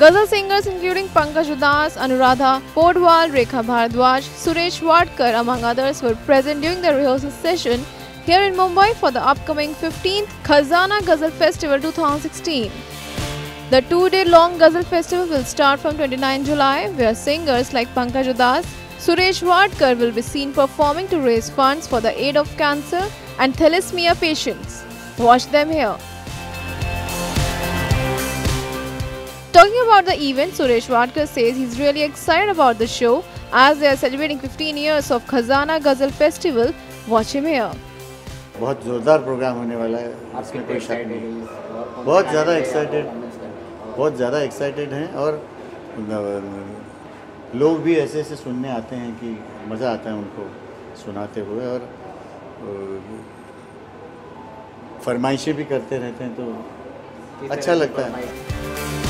Ghazal singers including Pankaj Udas, Anuradha Podwal, Rekha Bhardwaj, Suresh Wadkar among others were present during the rehearsal session here in Mumbai for the upcoming 15th Khazana Ghazal Festival 2016. The two-day-long Ghazal Festival will start from 29 July where singers like Pankaj Udas, Suresh Wadkar will be seen performing to raise funds for the aid of cancer and thalassemia patients. Watch them here. About the event, Suresh Wadkar says he's really excited about the show as they are celebrating 15 years of Khazana Ghazal Festival. Watch him here. बहुत ज़ोरदार programme होने वाला है इसमें कोई शक नहीं बहुत ज़्यादा एक्साइटेड बहुत ज़्यादा एक्साइटेड हैं और लोग भी ऐसे ऐसे सुनने आते हैं कि मज़ा आता है उनको सुनाते हुए और फरमाइशें भी करते रहते हैं तो अच्छा लगता है